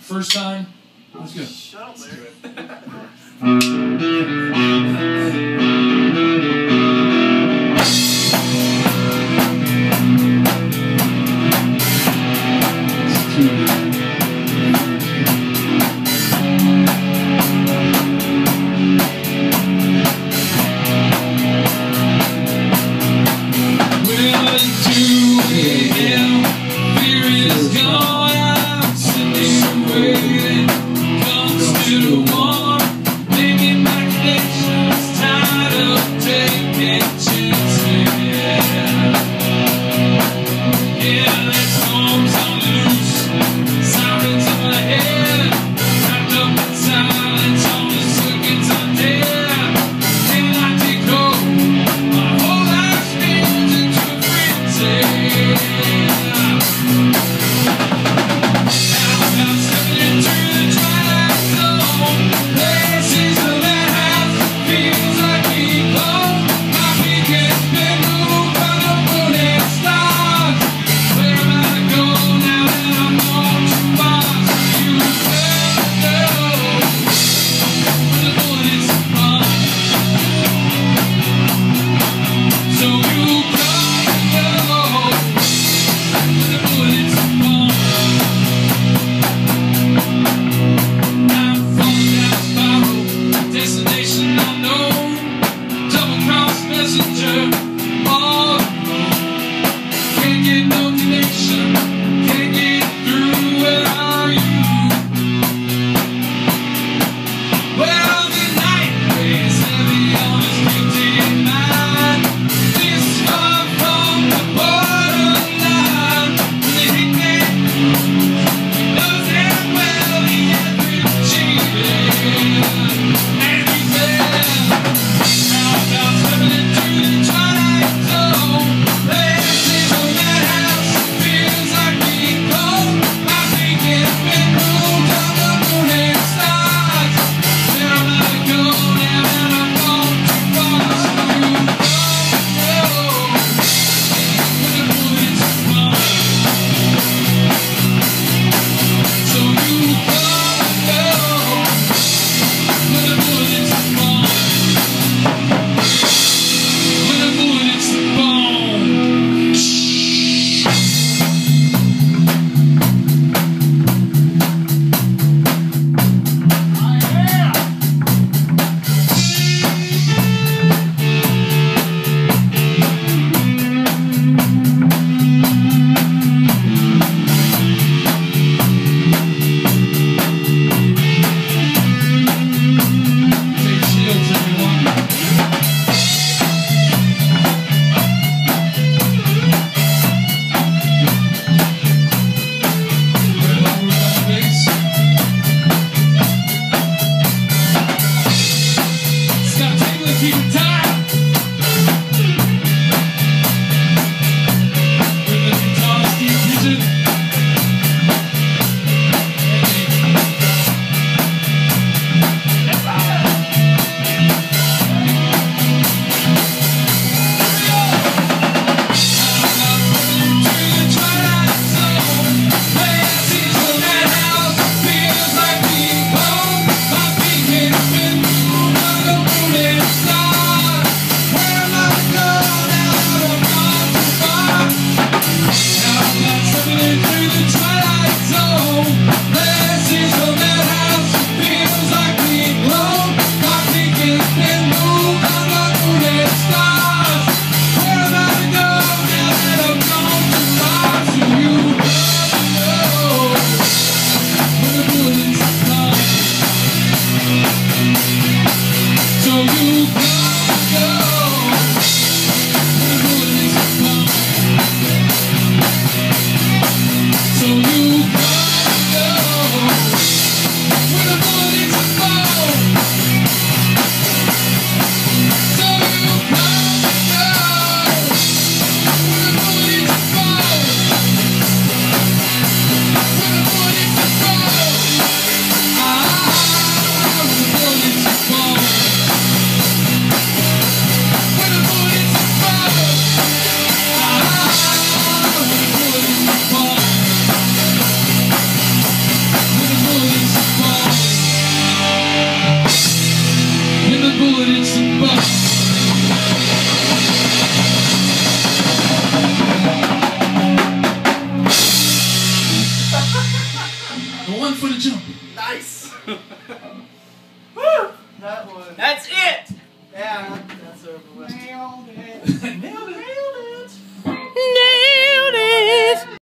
First time. Let's go. Shut up, Larry.